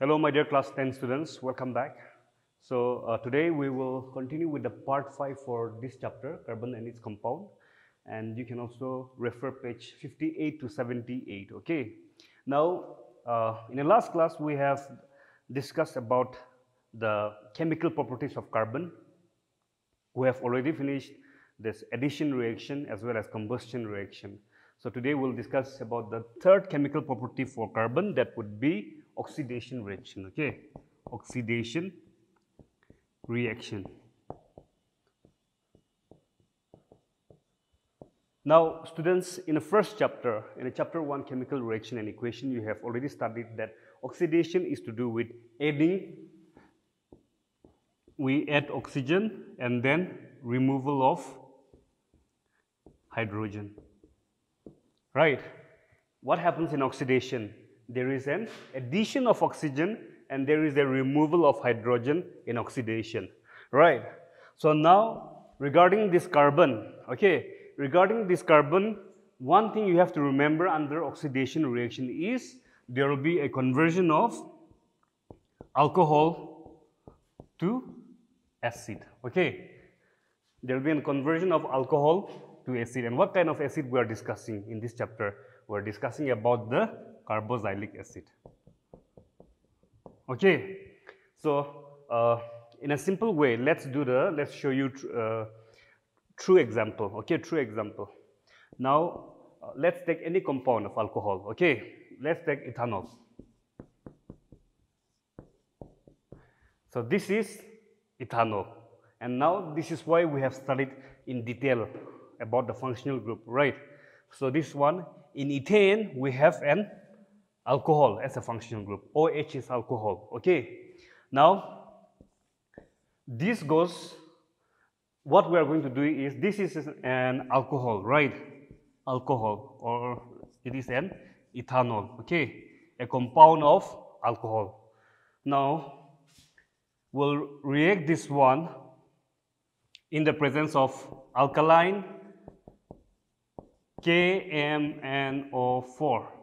Hello, my dear class 10 students, welcome back. So, uh, today we will continue with the part 5 for this chapter, carbon and its compound. And you can also refer page 58 to 78, okay? Now, uh, in the last class, we have discussed about the chemical properties of carbon. We have already finished this addition reaction as well as combustion reaction. So, today we will discuss about the third chemical property for carbon that would be oxidation reaction, okay? Oxidation reaction. Now, students, in the first chapter, in the chapter 1 chemical reaction and equation, you have already studied that oxidation is to do with adding, we add oxygen and then removal of hydrogen. Right? What happens in oxidation? There is an addition of oxygen and there is a removal of hydrogen in oxidation, right? So now regarding this carbon, okay, regarding this carbon, one thing you have to remember under oxidation reaction is there will be a conversion of alcohol to acid, okay? There will be a conversion of alcohol to acid and what kind of acid we are discussing in this chapter? We are discussing about the carboxylic acid. Okay, so uh, in a simple way, let's do the, let's show you tr uh, true example, okay, true example. Now, uh, let's take any compound of alcohol, okay, let's take ethanol. So this is ethanol and now this is why we have studied in detail about the functional group, right? So this one, in ethane, we have an alcohol as a functional group. OH is alcohol, okay? Now, this goes, what we are going to do is, this is an alcohol, right? Alcohol, or it is an ethanol, okay? A compound of alcohol. Now, we'll react this one in the presence of alkaline KMNO4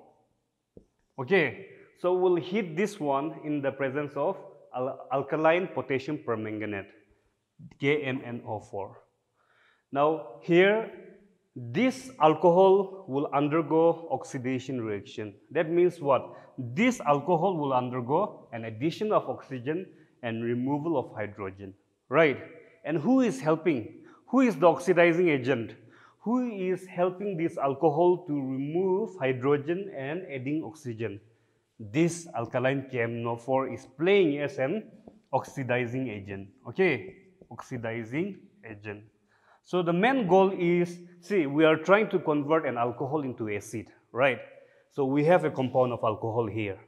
Okay, so we'll heat this one in the presence of al alkaline potassium permanganate, KMNO4. Now here, this alcohol will undergo oxidation reaction. That means what? This alcohol will undergo an addition of oxygen and removal of hydrogen, right? And who is helping? Who is the oxidizing agent? Who is helping this alcohol to remove hydrogen and adding oxygen. This alkaline KMNO4 is playing as an oxidizing agent, okay, oxidizing agent. So the main goal is, see, we are trying to convert an alcohol into acid, right? So we have a compound of alcohol here,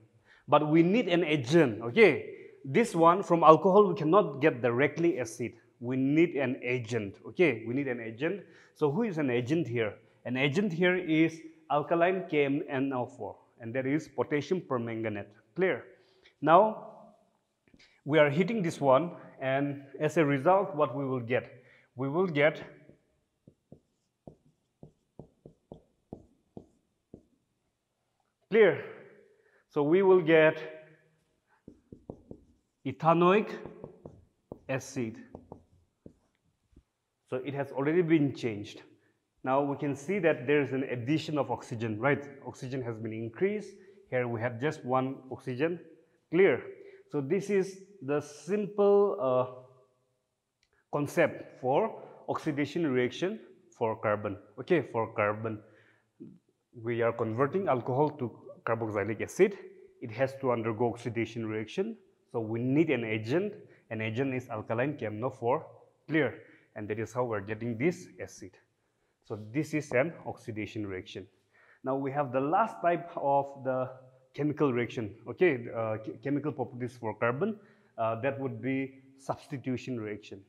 but we need an agent, okay? This one, from alcohol, we cannot get directly acid we need an agent, okay? We need an agent. So who is an agent here? An agent here is alkaline KMNO4 and that is potassium permanganate, clear? Now, we are hitting this one and as a result what we will get? We will get clear? So we will get ethanoic acid so it has already been changed. Now we can see that there is an addition of oxygen, right? Oxygen has been increased. Here we have just one oxygen, clear. So this is the simple uh, concept for oxidation reaction for carbon, okay, for carbon. We are converting alcohol to carboxylic acid. It has to undergo oxidation reaction. So we need an agent. An agent is alkaline KMNO4, clear and that is how we're getting this acid. So this is an oxidation reaction. Now we have the last type of the chemical reaction, okay, uh, chemical properties for carbon, uh, that would be substitution reaction.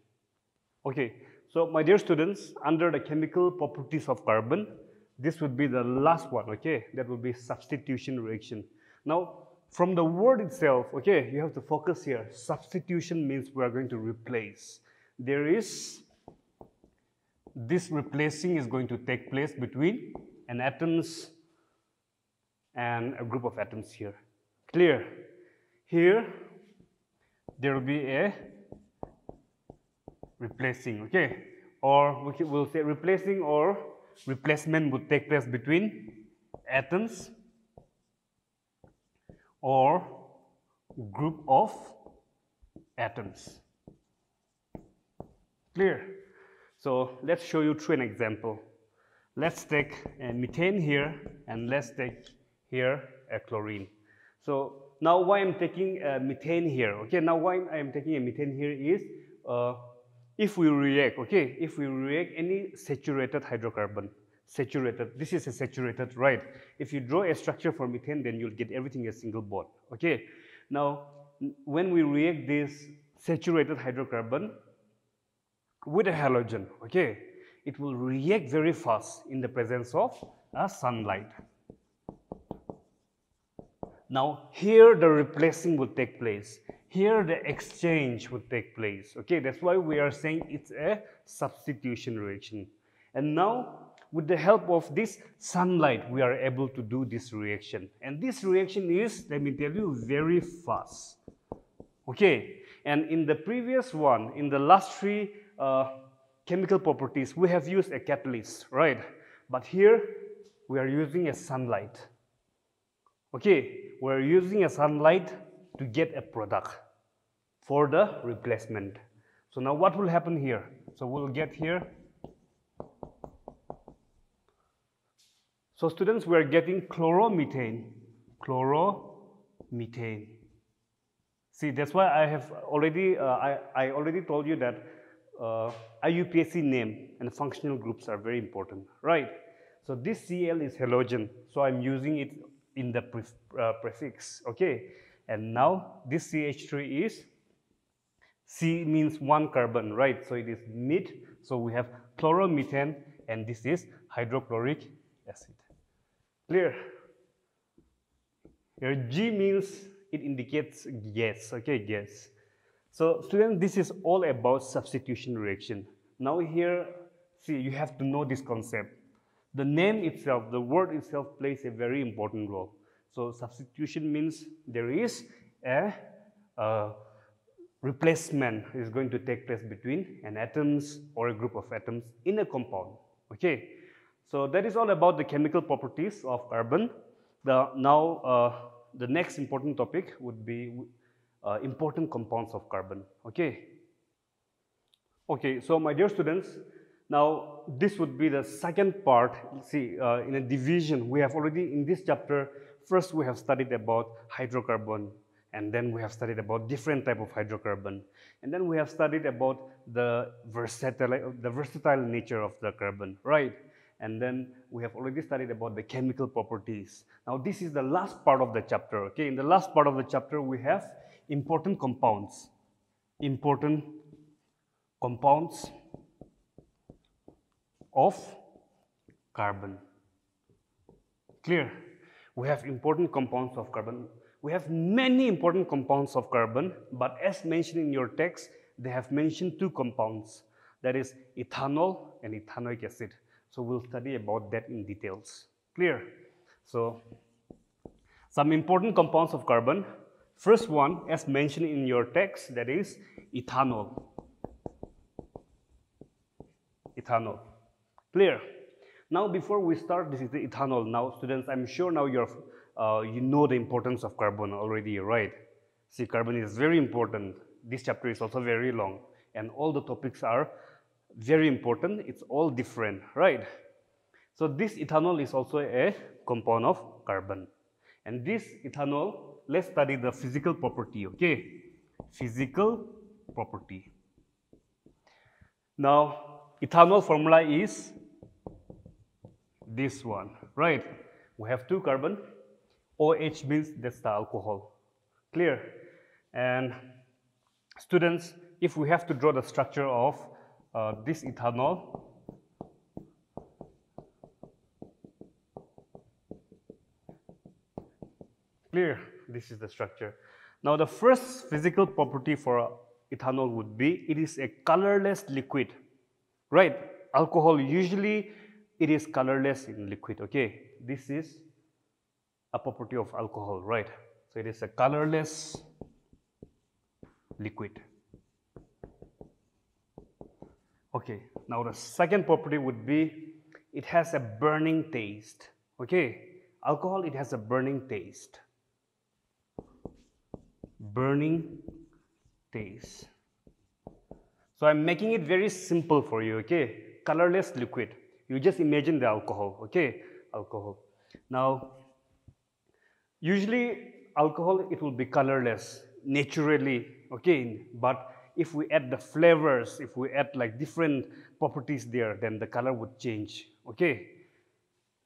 Okay, so my dear students, under the chemical properties of carbon, this would be the last one, okay, that would be substitution reaction. Now, from the word itself, okay, you have to focus here. Substitution means we are going to replace. There is this replacing is going to take place between an atoms and a group of atoms here. Clear? here there will be a replacing okay or we will say replacing or replacement would take place between atoms or group of atoms clear so let's show you through an example let's take a methane here and let's take here a chlorine so now why i'm taking a methane here okay now why i am taking a methane here is uh, if we react, okay, if we react any saturated hydrocarbon, saturated, this is a saturated, right? If you draw a structure for methane, then you'll get everything a single bond, okay? Now, when we react this saturated hydrocarbon with a halogen, okay, it will react very fast in the presence of a sunlight. Now, here the replacing will take place. Here the exchange would take place okay? That's why we are saying it's a substitution reaction. And now with the help of this sunlight we are able to do this reaction. And this reaction is let me tell you very fast okay? And in the previous one in the last three uh, chemical properties we have used a catalyst right but here we are using a sunlight okay we're using a sunlight to get a product for the replacement. So now what will happen here? So we'll get here. So students, we are getting chloromethane, chloromethane. See, that's why I have already, uh, I, I already told you that uh, IUPAC name and functional groups are very important, right? So this Cl is halogen, so I'm using it in the pre uh, prefix, okay? And now this CH3 is C means one carbon, right? So it is mid. So we have chloromethane and this is hydrochloric acid. Clear? Here G means it indicates gas, okay, gas. So students, this is all about substitution reaction. Now here, see, you have to know this concept. The name itself, the word itself plays a very important role. So substitution means there is a, a replacement is going to take place between an atoms or a group of atoms in a compound. Okay, so that is all about the chemical properties of carbon. The, now, uh, the next important topic would be uh, important compounds of carbon. Okay. Okay, so my dear students, now this would be the second part. See, uh, in a division, we have already in this chapter, first we have studied about hydrocarbon, and then we have studied about different type of hydrocarbon and then we have studied about the versatile the versatile nature of the carbon right and then we have already studied about the chemical properties now this is the last part of the chapter okay in the last part of the chapter we have important compounds important compounds of carbon clear we have important compounds of carbon we have many important compounds of carbon, but as mentioned in your text, they have mentioned two compounds, that is ethanol and ethanoic acid. So we'll study about that in details. Clear? So some important compounds of carbon. First one, as mentioned in your text, that is ethanol. Ethanol. Clear? Now before we start, this is the ethanol. Now students, I'm sure now you're uh, you know the importance of carbon already, right? See, carbon is very important. This chapter is also very long and all the topics are very important. It's all different, right? So this ethanol is also a compound of carbon. And this ethanol, let's study the physical property, okay? Physical property. Now, ethanol formula is this one, right? We have two carbon OH means that's the alcohol. Clear? And students, if we have to draw the structure of uh, this ethanol, clear? This is the structure. Now the first physical property for ethanol would be it is a colorless liquid, right? Alcohol usually it is colorless in liquid, okay? This is a property of alcohol, right? So it is a colorless liquid. Okay, now the second property would be it has a burning taste. Okay, alcohol it has a burning taste. Burning taste. So I'm making it very simple for you, okay? Colorless liquid. You just imagine the alcohol, okay? Alcohol. Now, usually alcohol it will be colorless naturally, okay? But if we add the flavors, if we add like different properties there, then the color would change, okay?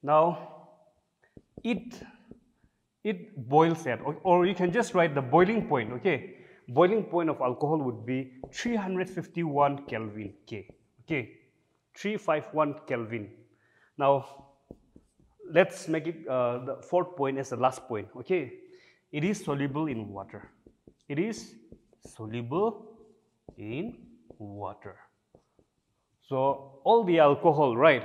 Now, it, it boils at, or, you can just write the boiling point, okay? Boiling point of alcohol would be 351 Kelvin, K, okay? 351 Kelvin. Now, let's make it uh, the fourth point as the last point, okay? It is soluble in water. It is soluble in water. So all the alcohol, right,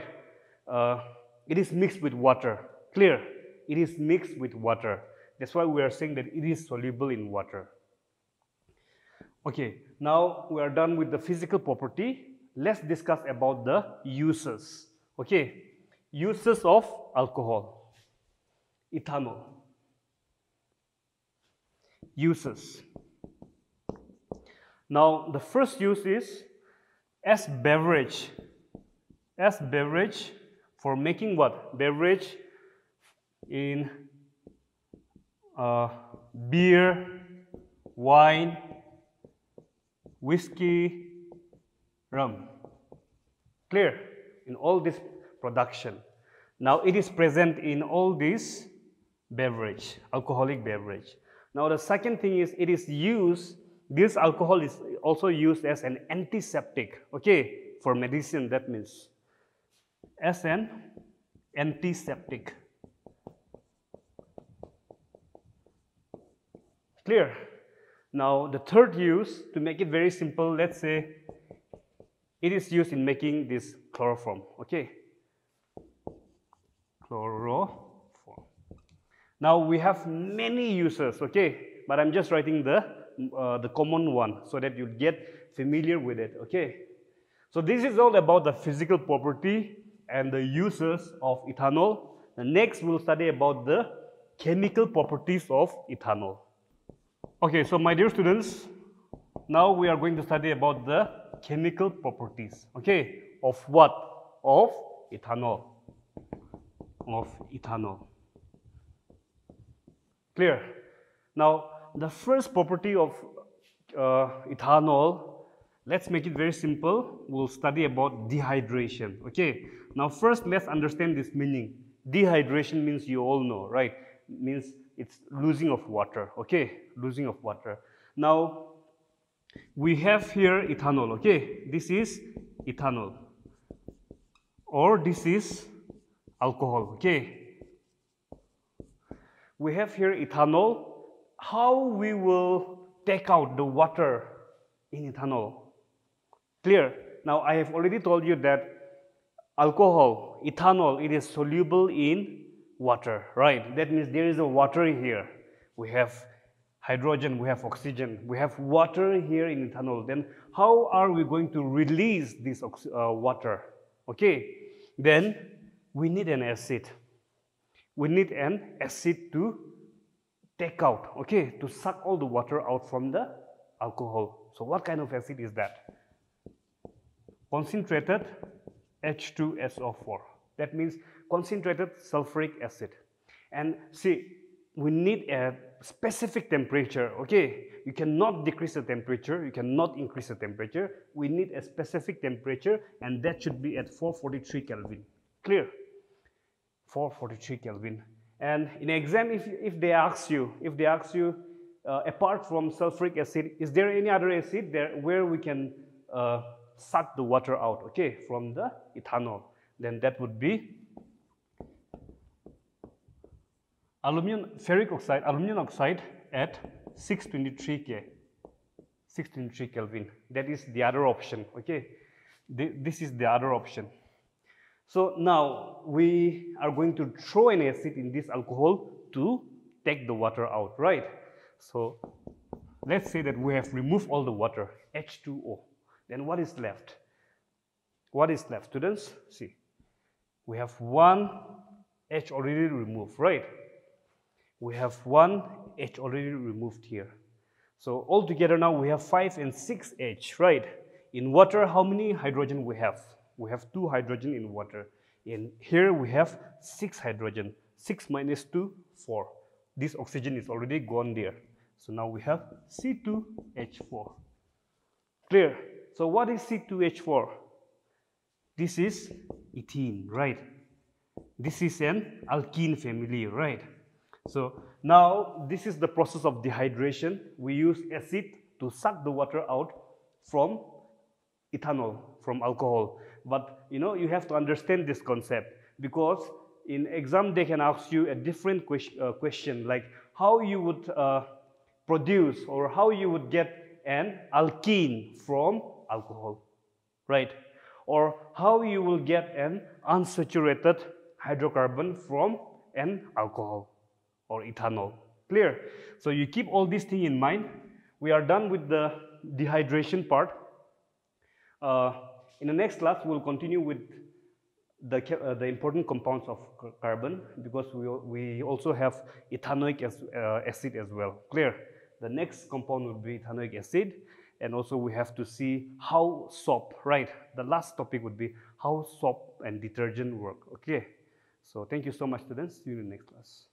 uh, it is mixed with water. Clear? It is mixed with water. That's why we are saying that it is soluble in water. Okay, now we are done with the physical property. Let's discuss about the uses. Okay, uses of alcohol. Ethanol. Uses. Now, the first use is as beverage. As beverage for making what? Beverage in uh, beer, wine, whiskey, rum. Clear? In all this production. Now, it is present in all this beverage, alcoholic beverage. Now, the second thing is it is used this alcohol is also used as an antiseptic, okay, for medicine that means as an antiseptic. Clear? Now the third use, to make it very simple, let's say it is used in making this chloroform, okay? Chloroform. Now we have many uses, okay? But I'm just writing the uh, the common one so that you get familiar with it, okay? So this is all about the physical property and the uses of ethanol. The next we'll study about the chemical properties of ethanol. Okay, so my dear students, now we are going to study about the chemical properties, okay? Of what? Of ethanol. Of ethanol. Clear? Now, the first property of uh, ethanol, let's make it very simple. We'll study about dehydration. Okay. Now, first, let's understand this meaning. Dehydration means you all know, right? Means it's losing of water. Okay, losing of water. Now, we have here ethanol. Okay, this is ethanol, or this is alcohol. Okay, we have here ethanol how we will take out the water in ethanol. Clear? Now I have already told you that alcohol, ethanol, it is soluble in water, right? That means there is a water here. We have hydrogen, we have oxygen, we have water here in ethanol. Then how are we going to release this uh, water? Okay, then we need an acid. We need an acid to take out, okay, to suck all the water out from the alcohol. So what kind of acid is that? Concentrated H2SO4. That means concentrated sulfuric acid. And see, we need a specific temperature, okay? You cannot decrease the temperature, you cannot increase the temperature. We need a specific temperature and that should be at 443 Kelvin. Clear? 443 Kelvin. And in exam, if, if they ask you, if they ask you, uh, apart from sulfuric acid, is there any other acid there where we can uh, suck the water out, okay, from the ethanol? Then that would be aluminum ferric oxide, aluminum oxide at 623 K, 623 Kelvin. That is the other option, okay. this is the other option. So now we are going to throw an acid in this alcohol to take the water out, right? So let's say that we have removed all the water, H2O. Then what is left? What is left, students? See, we have one H already removed, right? We have one H already removed here. So altogether now we have 5 and 6 H, right? In water, how many hydrogen we have? We have 2 hydrogen in water. And here we have 6 hydrogen. 6 minus 2, 4. This oxygen is already gone there. So now we have C2H4. Clear? So what is C2H4? This is ethene, right? This is an alkene family, right? So now this is the process of dehydration. We use acid to suck the water out from ethanol, from alcohol. But you know, you have to understand this concept because in exam they can ask you a different question, uh, question like how you would uh, produce or how you would get an alkene from alcohol, right? Or how you will get an unsaturated hydrocarbon from an alcohol or ethanol. Clear? So you keep all these things in mind. We are done with the dehydration part. Uh, in the next class, we'll continue with the, uh, the important compounds of carbon because we, we also have ethanoic as, uh, acid as well. Clear? The next compound will be ethanoic acid and also we have to see how soap, right? The last topic would be how soap and detergent work, okay? So thank you so much students, see you in the next class.